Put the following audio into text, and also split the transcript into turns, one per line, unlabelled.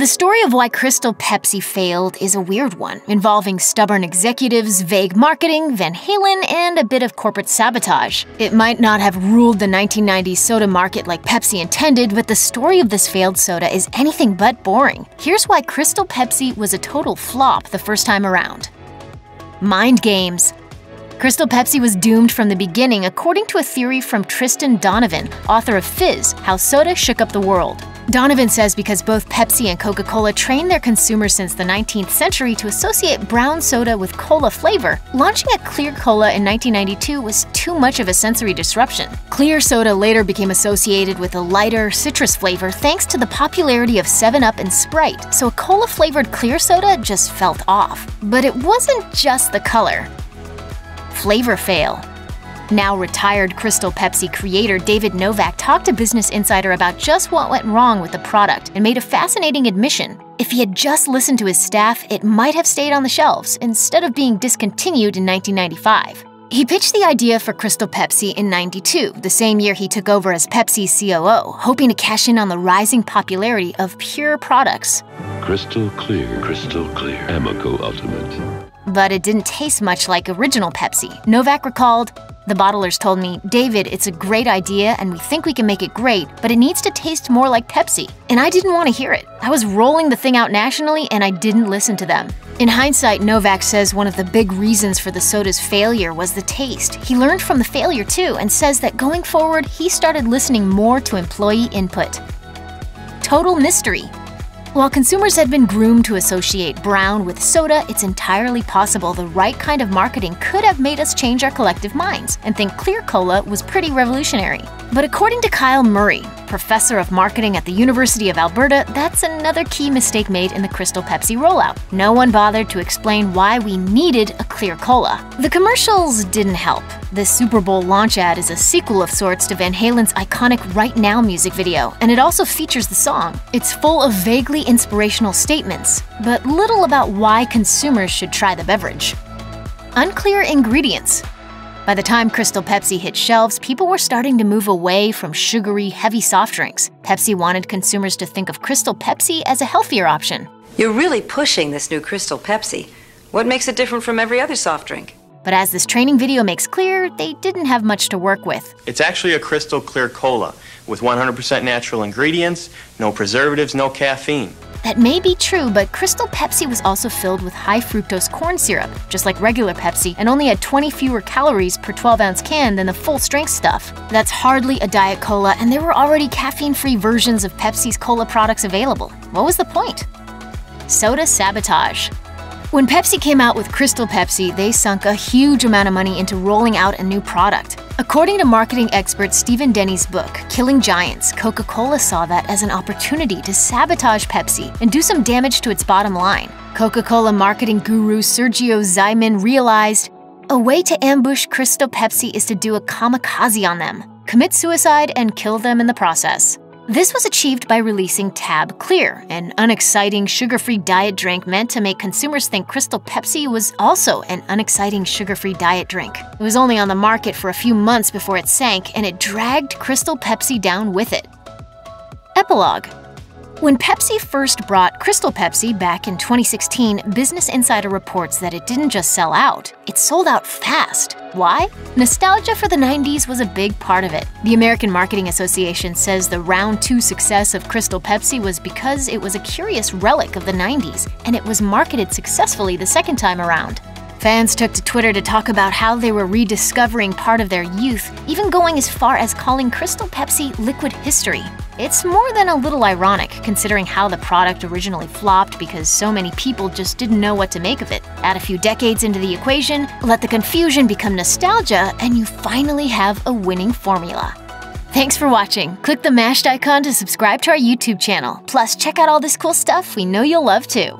The story of why Crystal Pepsi failed is a weird one, involving stubborn executives, vague marketing, Van Halen, and a bit of corporate sabotage. It might not have ruled the 1990s soda market like Pepsi intended, but the story of this failed soda is anything but boring. Here's why Crystal Pepsi was a total flop the first time around. Mind games. Crystal Pepsi was doomed from the beginning according to a theory from Tristan Donovan, author of Fizz How Soda Shook Up the World. Donovan says because both Pepsi and Coca Cola trained their consumers since the 19th century to associate brown soda with cola flavor, launching a clear cola in 1992 was too much of a sensory disruption. Clear soda later became associated with a lighter, citrus flavor thanks to the popularity of 7-Up and Sprite, so a cola flavored clear soda just felt off. But it wasn't just the color. Flavor fail. Now retired Crystal Pepsi creator David Novak talked to Business Insider about just what went wrong with the product and made a fascinating admission. If he had just listened to his staff, it might have stayed on the shelves instead of being discontinued in 1995. He pitched the idea for Crystal Pepsi in 92, the same year he took over as Pepsi's COO, hoping to cash in on the rising popularity of pure products.
Crystal clear, crystal clear. Amoco Ultimate.
But it didn't taste much like original Pepsi. Novak recalled, the bottlers told me, David, it's a great idea and we think we can make it great, but it needs to taste more like Pepsi. And I didn't want to hear it. I was rolling the thing out nationally and I didn't listen to them. In hindsight, Novak says one of the big reasons for the soda's failure was the taste. He learned from the failure too and says that going forward, he started listening more to employee input. Total mystery. While consumers had been groomed to associate brown with soda, it's entirely possible the right kind of marketing could have made us change our collective minds and think clear cola was pretty revolutionary. But according to Kyle Murray, professor of marketing at the University of Alberta, that's another key mistake made in the Crystal Pepsi rollout. No one bothered to explain why we needed a clear cola. The commercials didn't help. The Super Bowl launch ad is a sequel of sorts to Van Halen's iconic Right Now music video, and it also features the song. It's full of vaguely inspirational statements, but little about why consumers should try the beverage. Unclear ingredients. By the time Crystal Pepsi hit shelves, people were starting to move away from sugary, heavy soft drinks. Pepsi wanted consumers to think of Crystal Pepsi as a healthier option.
You're really pushing this new Crystal Pepsi. What makes it different from every other soft drink?
But as this training video makes clear, they didn't have much to work with.
It's actually a crystal clear cola with 100% natural ingredients, no preservatives, no caffeine.
That may be true, but Crystal Pepsi was also filled with high fructose corn syrup, just like regular Pepsi, and only had 20 fewer calories per 12 ounce can than the full strength stuff. That's hardly a Diet Cola, and there were already caffeine free versions of Pepsi's cola products available. What was the point? Soda sabotage. When Pepsi came out with Crystal Pepsi, they sunk a huge amount of money into rolling out a new product. According to marketing expert Stephen Denny's book, Killing Giants, Coca Cola saw that as an opportunity to sabotage Pepsi and do some damage to its bottom line. Coca Cola marketing guru Sergio Zyman realized a way to ambush Crystal Pepsi is to do a kamikaze on them, commit suicide, and kill them in the process. This was achieved by releasing Tab Clear, an unexciting sugar free diet drink meant to make consumers think Crystal Pepsi was also an unexciting sugar free diet drink. It was only on the market for a few months before it sank, and it dragged Crystal Pepsi down with it. Epilogue when Pepsi first brought Crystal Pepsi back in 2016, Business Insider reports that it didn't just sell out, it sold out fast. Why? Nostalgia for the 90s was a big part of it. The American Marketing Association says the round two success of Crystal Pepsi was because it was a curious relic of the 90s, and it was marketed successfully the second time around. Fans took to Twitter to talk about how they were rediscovering part of their youth, even going as far as calling Crystal Pepsi liquid history. It's more than a little ironic, considering how the product originally flopped because so many people just didn't know what to make of it. Add a few decades into the equation, let the confusion become nostalgia, and you finally have a winning formula. Thanks for watching. Click the mashed icon to subscribe to our YouTube channel. Plus, check out all this cool stuff we know you'll love too.